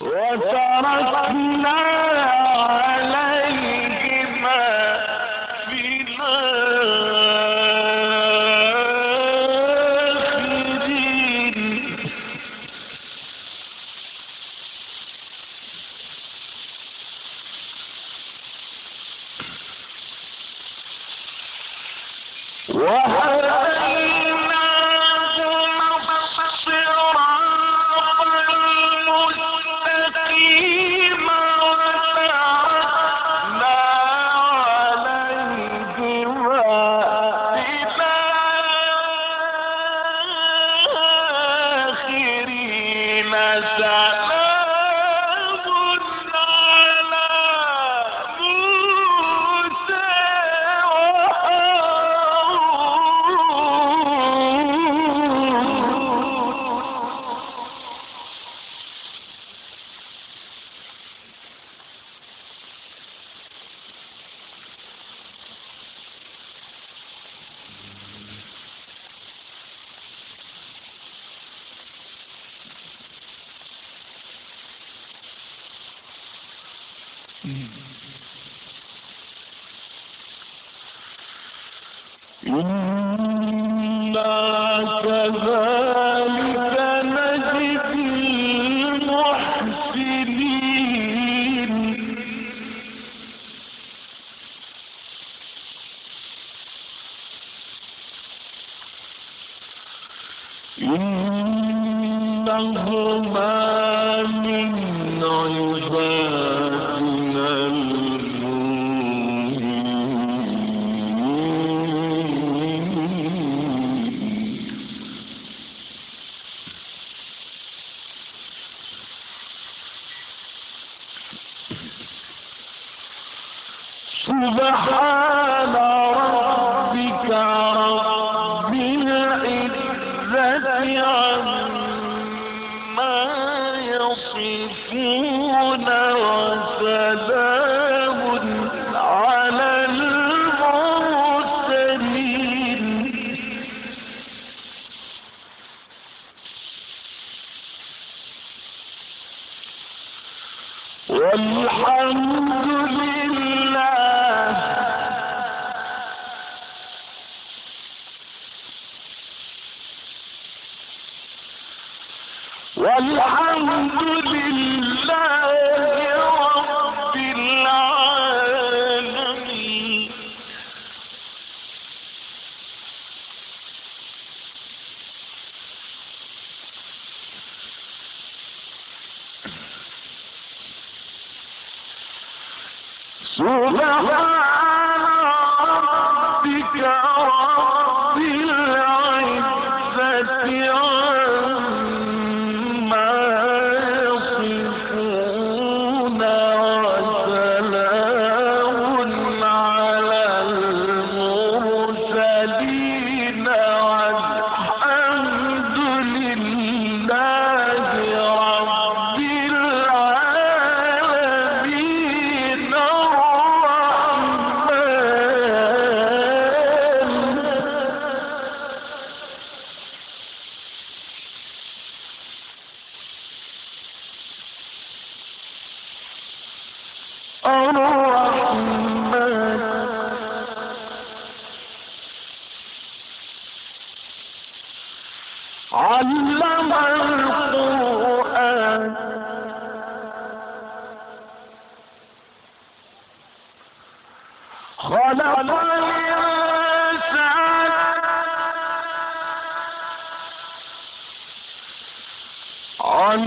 وتركنا عليهما Mm-hmm.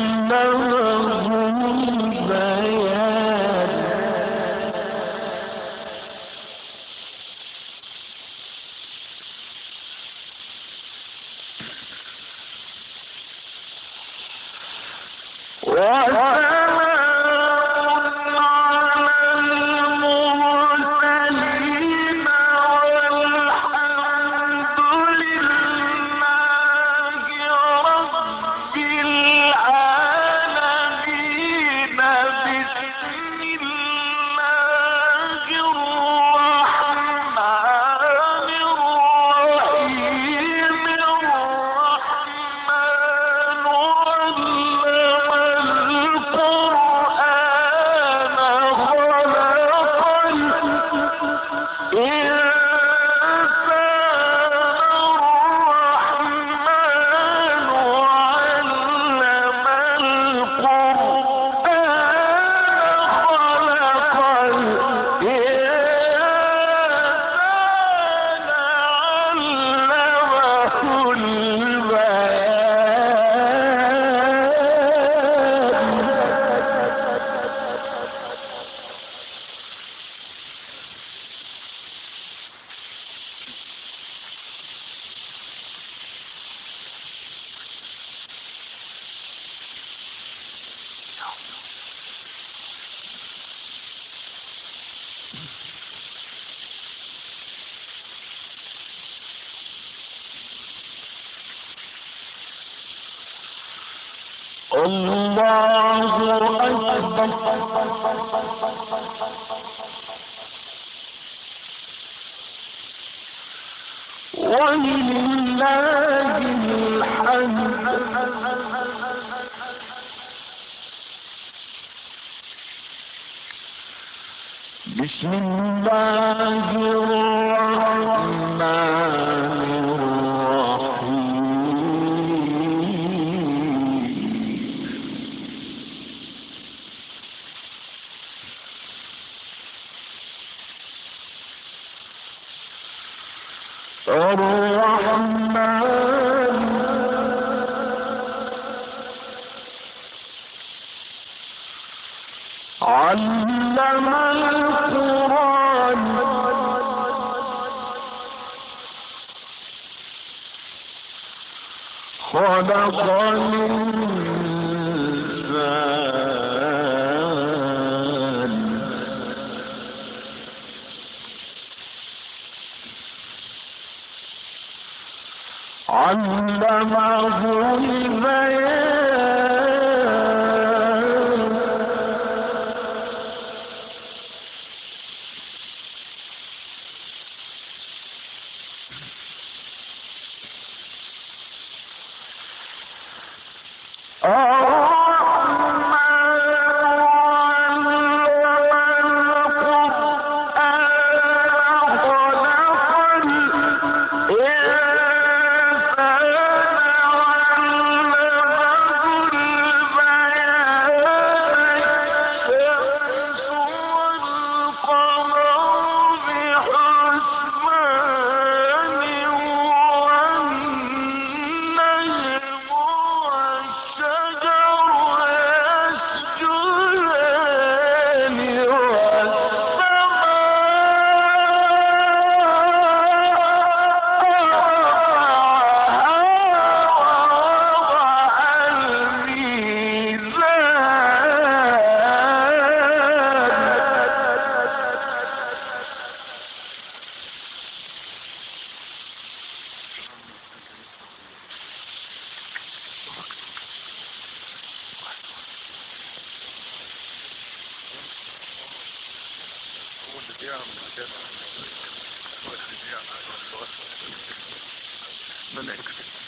علمه البيان. Smith The next.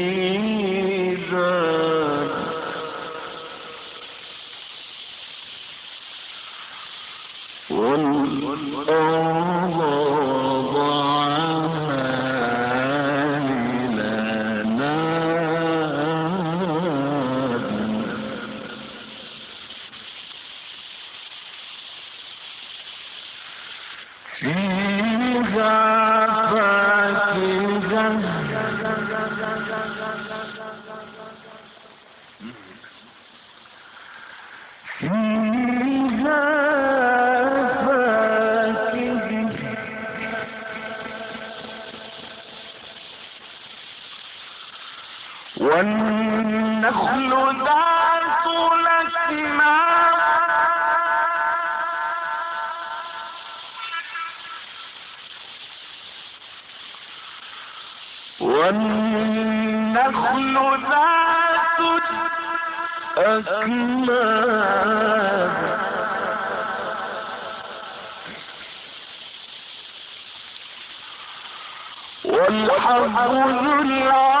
والله أكمل. والحب ذو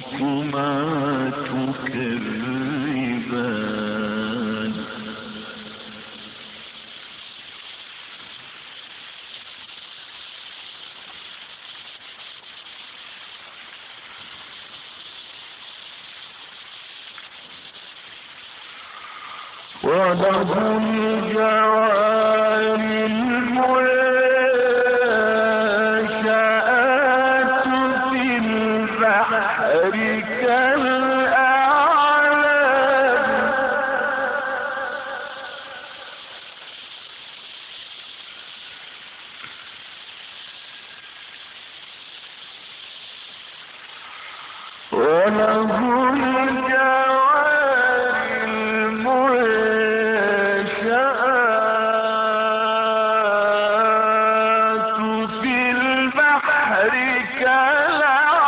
ربكما تكذبان ولهم كلام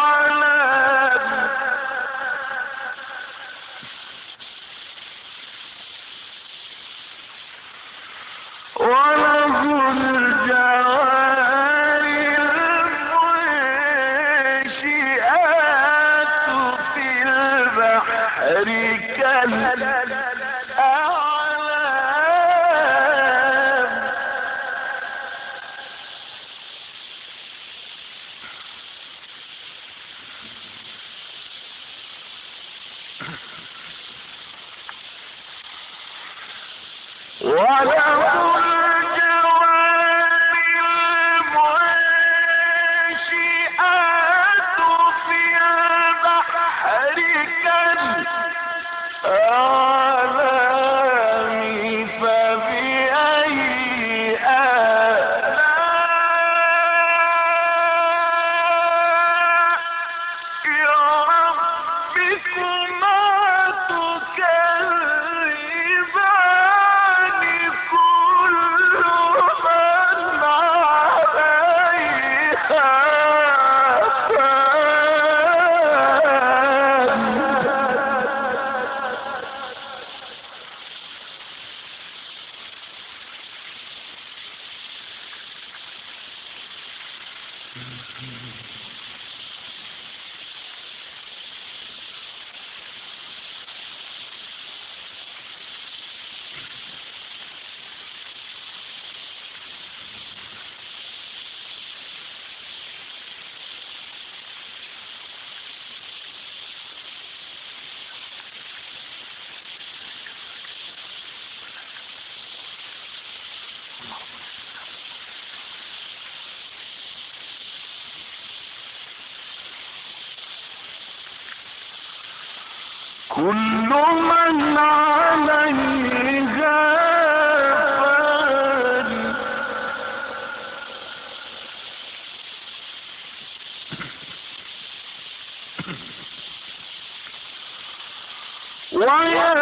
Come on, كل من عليها فان ويا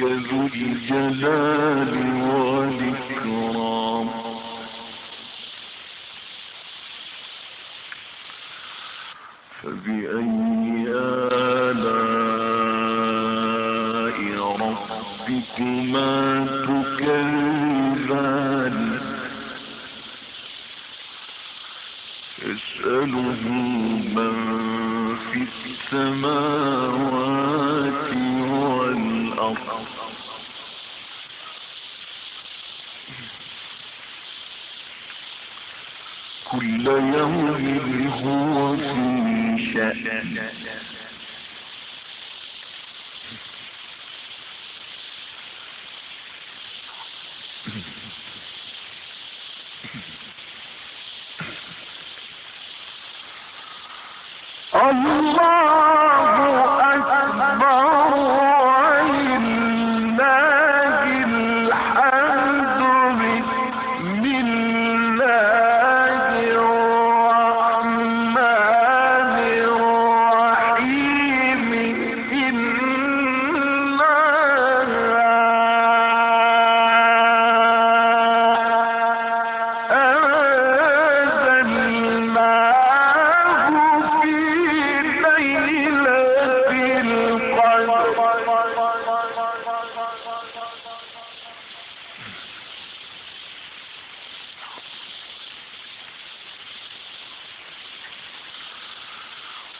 ذو الجلال. كل يوم هو في شأن.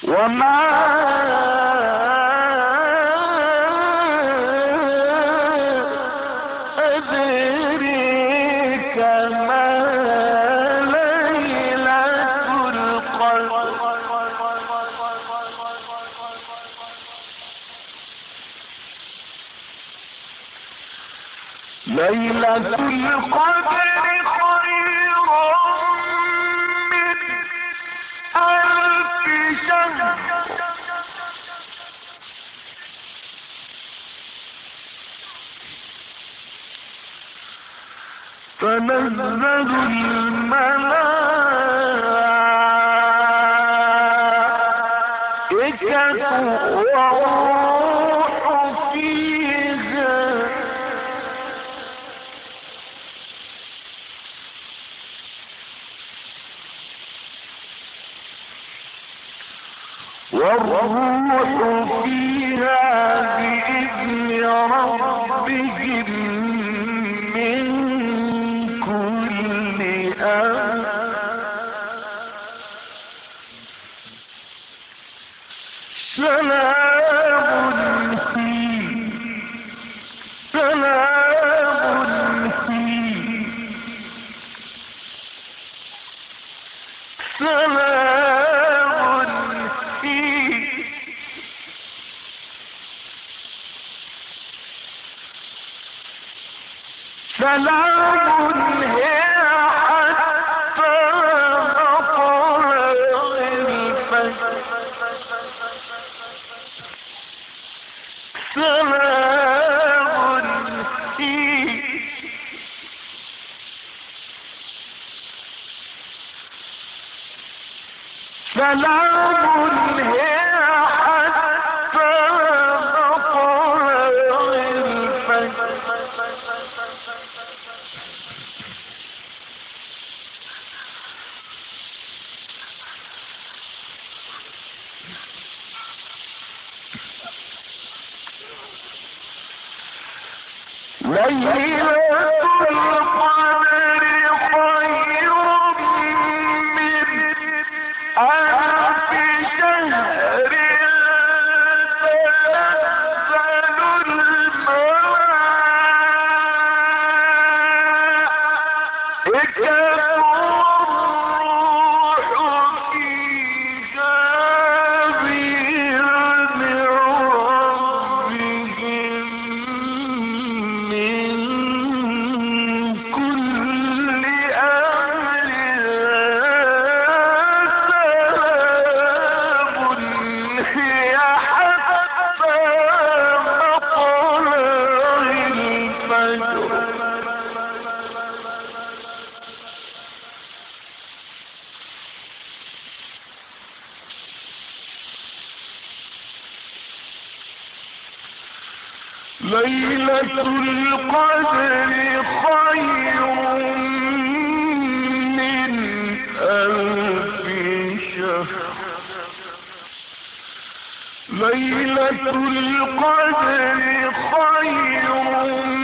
woman. تنزل الملائكة والروح فيها والروح فيها بإذن ربها ليلة القدر خير من ألف شهر. ليلة القدر خير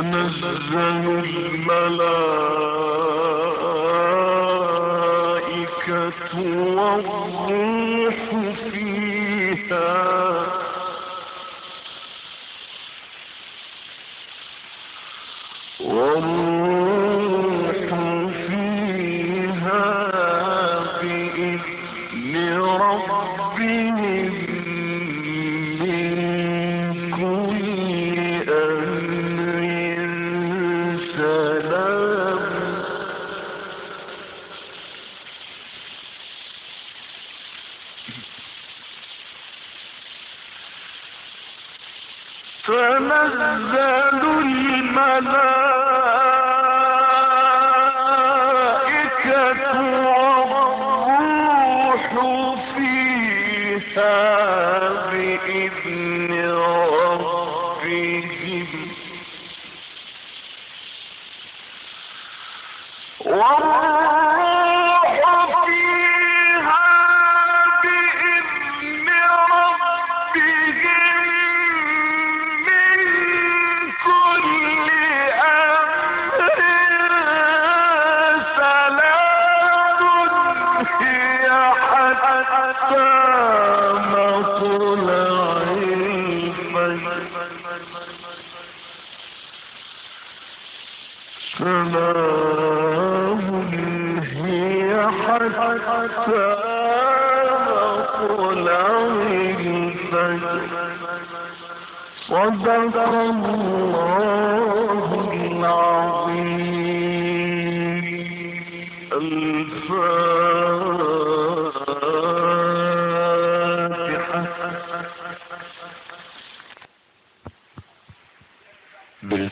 تنزل الملائكة والروح فيها. والروح فيها بإذن ربهم سلام هي حتى مطلع الفجر. صدق الله.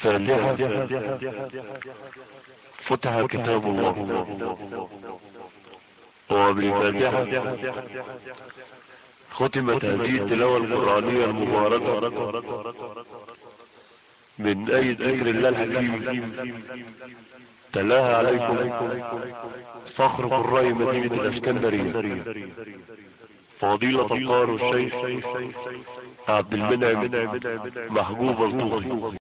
بالفاتحة فتح كتاب الله. وبالفاتحة ختمت هذه التلاوة القرآنية المباركة من أي ذكر الله الحكيم. تلاها عليكم فخر قراء مدينة الإسكندرية. فضيلة القار الشيخ عبد المنعم محجوب الطوخي